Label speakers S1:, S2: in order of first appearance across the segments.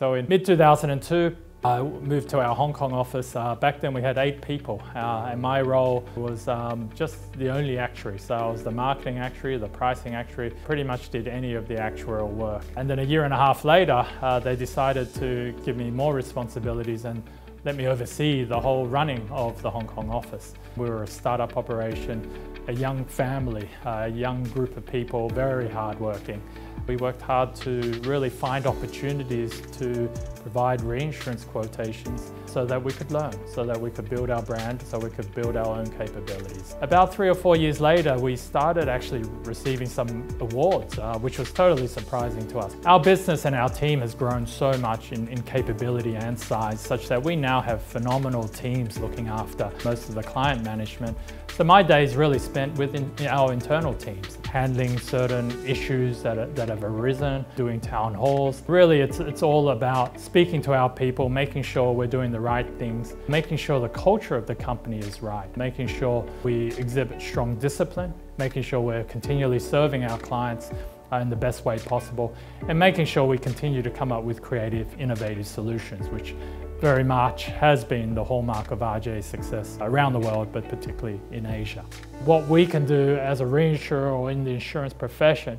S1: So in mid-2002, I moved to our Hong Kong office. Uh, back then we had eight people uh, and my role was um, just the only actuary. So I was the marketing actuary, the pricing actuary, pretty much did any of the actuarial work. And then a year and a half later, uh, they decided to give me more responsibilities and let me oversee the whole running of the Hong Kong office. We were a startup operation, a young family, a young group of people, very hardworking. We worked hard to really find opportunities to provide reinsurance quotations so that we could learn, so that we could build our brand, so we could build our own capabilities. About three or four years later, we started actually receiving some awards, uh, which was totally surprising to us. Our business and our team has grown so much in, in capability and size, such that we now have phenomenal teams looking after most of the client management. So my days really spent within our internal teams, handling certain issues that, are, that have arisen, doing town halls. Really, it's, it's all about speaking to our people, making sure we're doing the right things, making sure the culture of the company is right, making sure we exhibit strong discipline, making sure we're continually serving our clients uh, in the best way possible, and making sure we continue to come up with creative, innovative solutions, which very much has been the hallmark of RGA's success around the world, but particularly in Asia. What we can do as a reinsurer or in the insurance profession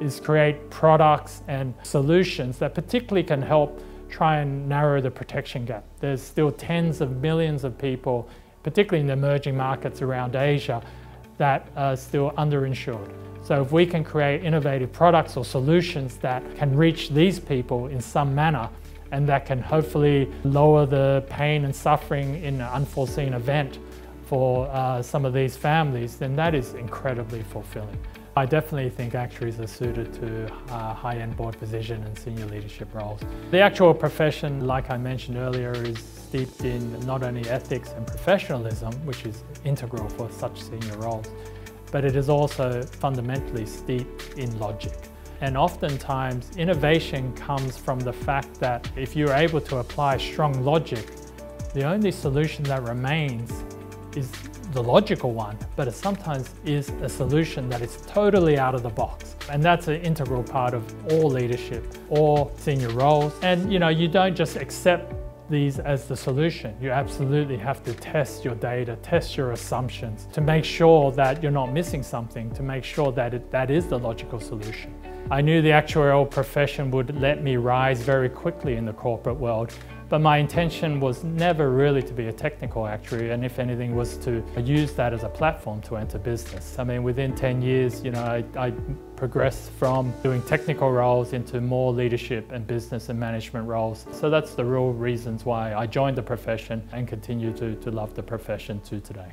S1: is create products and solutions that particularly can help try and narrow the protection gap. There's still tens of millions of people, particularly in the emerging markets around Asia, that are still underinsured. So if we can create innovative products or solutions that can reach these people in some manner and that can hopefully lower the pain and suffering in an unforeseen event for uh, some of these families, then that is incredibly fulfilling. I definitely think actuaries are suited to uh, high-end board position and senior leadership roles. The actuarial profession, like I mentioned earlier, is steeped in not only ethics and professionalism, which is integral for such senior roles, but it is also fundamentally steeped in logic. And oftentimes, innovation comes from the fact that if you're able to apply strong logic, the only solution that remains is the logical one, but it sometimes is a solution that is totally out of the box. And that's an integral part of all leadership, all senior roles. And you know, you don't just accept these as the solution. You absolutely have to test your data, test your assumptions to make sure that you're not missing something, to make sure that it, that is the logical solution. I knew the actuarial profession would let me rise very quickly in the corporate world but my intention was never really to be a technical actuary and if anything was to use that as a platform to enter business. I mean within 10 years you know I, I progressed from doing technical roles into more leadership and business and management roles. So that's the real reasons why I joined the profession and continue to, to love the profession to today.